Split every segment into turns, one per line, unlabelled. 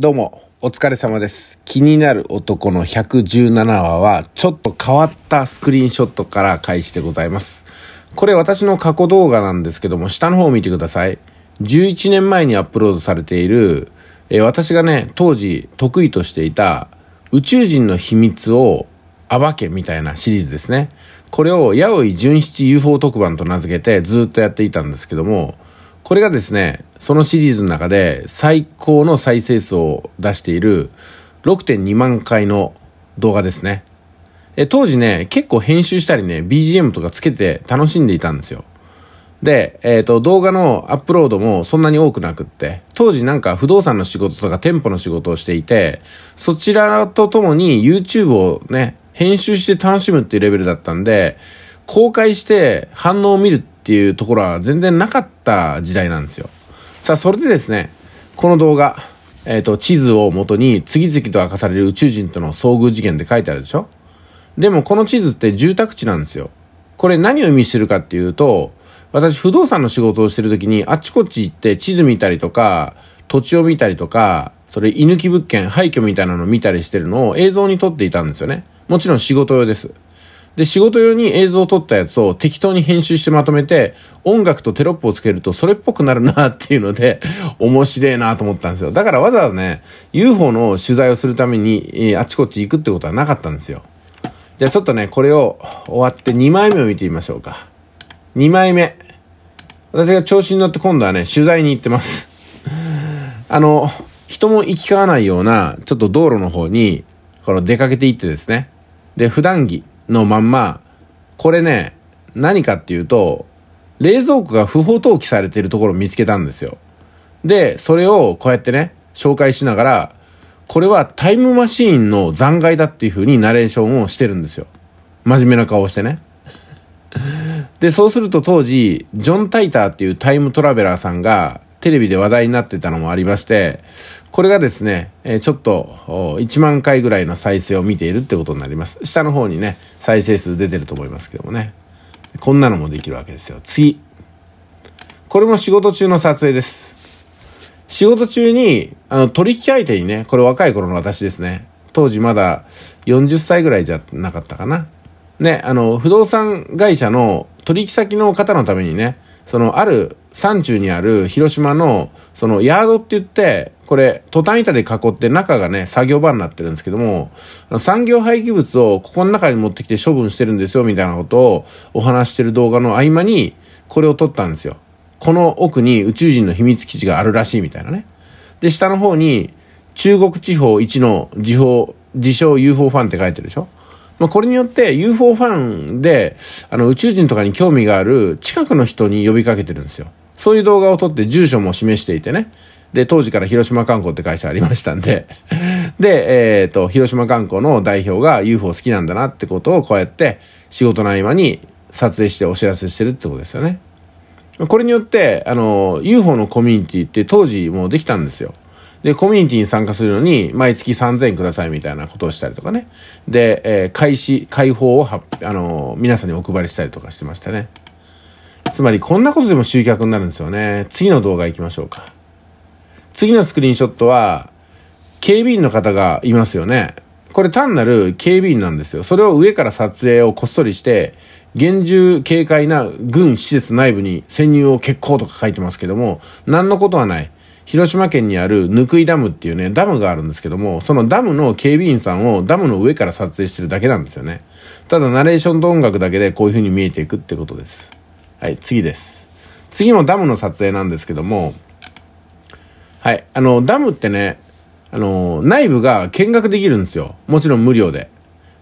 どうも、お疲れ様です。気になる男の117話は、ちょっと変わったスクリーンショットから開始でございます。これ私の過去動画なんですけども、下の方を見てください。11年前にアップロードされている、えー私がね、当時得意としていた、宇宙人の秘密を暴けみたいなシリーズですね。これを、八尾純七 UFO 特番と名付けてずっとやっていたんですけども、これがですね、そのシリーズの中で最高の再生数を出している6.2万回の動画ですね。え当時ね、結構編集したりね、BGM とかつけて楽しんでいたんですよ。で、えっ、と、動画のアップロードもそんなに多くなくって、当時なんか不動産の仕事とか店舗の仕事をしていて、そちらとともに YouTube をね、編集して楽しむっていうレベルだったんで、公開して反応を見るっていうところは全然なかった時代なんですよ。さあ、それでですね、この動画、えっ、と、地図を元に次々と明かされる宇宙人との遭遇事件って書いてあるでしょ？でもこの地図って住宅地なんですよ。これ何を意味してるかっていうと、私不動産の仕事をしてる時にあっちこっち行って地図見たりとか、土地を見たりとか、それ居抜き物件、廃墟みたいなのを見たりしてるのを映像に撮っていたんですよね。もちろん仕事用です。で、仕事用に映像を撮ったやつを適当に編集してまとめて、音楽とテロップをつけるとそれっぽくなるなっていうので、面白いなと思ったんですよ。だからわざわざね、UFO の取材をするために、えーあちこち行くってことはなかったんですよ。じゃあちょっとね、これを終わって2枚目を見てみましょうか。2枚目。私が調子に乗って今度はね、取材に行ってます。あの、人も行き交わないような、ちょっと道路の方に、この出かけていってですね。で、普段着のまんま、これね、何かっていうと、冷蔵庫が不法投棄されてるところを見つけたんですよ。で、それをこうやってね、紹介しながら、これはタイムマシーンの残骸だっていう風にナレーションをしてるんですよ。真面目な顔をしてね。で、そうすると当時、ジョン・タイターっていうタイムトラベラーさんがテレビで話題になってたのもありまして、これがですね、えちょっと1万回ぐらいの再生を見ているってことになります。下の方にね、再生数出てると思いますけどもね。こんなのもできるわけですよ。次。これも仕事中の撮影です。仕事中に、あの、取引相手にね、これ若い頃の私ですね。当時まだ40歳ぐらいじゃなかったかな。ね、あの、不動産会社の取引先の方のためにね、その、ある山中にある広島の、その、ヤードって言って、これ、トタン板で囲って中がね、作業場になってるんですけども、産業廃棄物をここの中に持ってきて処分してるんですよ、みたいなことをお話してる動画の合間に、これを撮ったんですよ。この奥に宇宙人の秘密基地があるらしいみたいなね。で、下の方に、中国地方一の自称、自称 UFO ファンって書いてるでしょまあ、これによって UFO ファンで、あの、宇宙人とかに興味がある近くの人に呼びかけてるんですよ。そういう動画を撮って住所も示していてね。で、当時から広島観光って会社ありましたんで。で、えっ、と、広島観光の代表が UFO 好きなんだなってことをこうやって仕事の合間に撮影してお知らせしてるってことですよね。これによって、あの、UFO のコミュニティって当時もうできたんですよ。で、コミュニティに参加するのに、毎月3000円くださいみたいなことをしたりとかね。で、えー開始、開放を発、あの、皆さんにお配りしたりとかしてましたね。つまり、こんなことでも集客になるんですよね。次の動画行きましょうか。次のスクリーンショットは、警備員の方がいますよね。これ単なる警備員なんですよ。それを上から撮影をこっそりして、厳重警戒な軍施設内部に潜入を決行とか書いてますけども、何のことはない。広島県にあるぬくいダムっていうね、ダムがあるんですけども、そのダムの警備員さんをダムの上から撮影してるだけなんですよね。ただナレーションと音楽だけでこういう風に見えていくってことです。はい、次です。次もダムの撮影なんですけども、はい。あの、ダムってね、あの、内部が見学できるんですよ。もちろん無料で。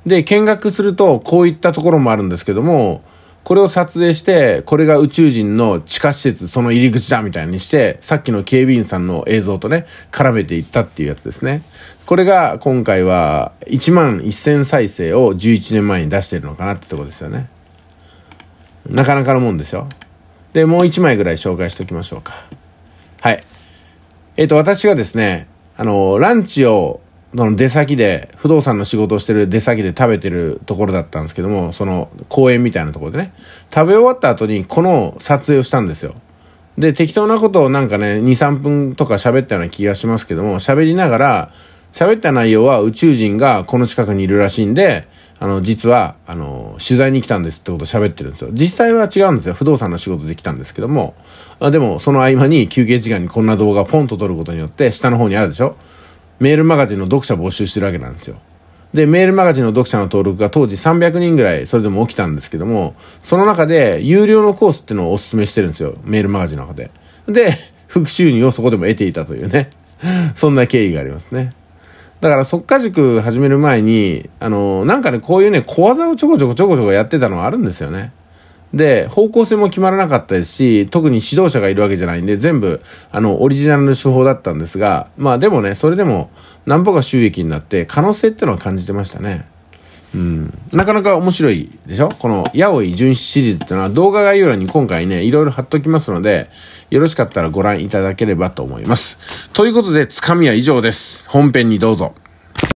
で、見学すると、こういったところもあるんですけども、これを撮影して、これが宇宙人の地下施設、その入り口だみたいにして、さっきの警備員さんの映像とね、絡めていったっていうやつですね。これが今回は1万1000再生を11年前に出してるのかなってとこですよね。なかなかのもんですよ。で、もう1枚ぐらい紹介しておきましょうか。えっ、と、私がですね、あの、ランチを、の出先で、不動産の仕事をしてる出先で食べてるところだったんですけども、その公園みたいなところでね、食べ終わった後にこの撮影をしたんですよ。で、適当なことをなんかね、2、3分とか喋ったような気がしますけども、喋りながら、喋った内容は宇宙人がこの近くにいるらしいんで、あの、実は、あの、取材に来たんですってことを喋ってるんですよ。実際は違うんですよ。不動産の仕事で来たんですけども。あでも、その合間に休憩時間にこんな動画をポンと撮ることによって、下の方にあるでしょメールマガジンの読者募集してるわけなんですよ。で、メールマガジンの読者の登録が当時300人ぐらいそれでも起きたんですけども、その中で有料のコースっていうのをお勧めしてるんですよ。メールマガジンの中で。で、副収入をそこでも得ていたというね。そんな経緯がありますね。だから、速稼塾始める前に、あの、なんかね、こういうね、小技をちょこちょこちょこちょこやってたのはあるんですよね。で、方向性も決まらなかったですし、特に指導者がいるわけじゃないんで、全部、あの、オリジナルの手法だったんですが、まあでもね、それでも、なんぼか収益になって、可能性ってのは感じてましたね。うん。なかなか面白いでしょ？この、八百純子シリーズってのは動画概要欄に今回ね、いろいろ貼っときますので、よろしかったらご覧いただければと思います。ということで、つかみは以上です。本編にどうぞ。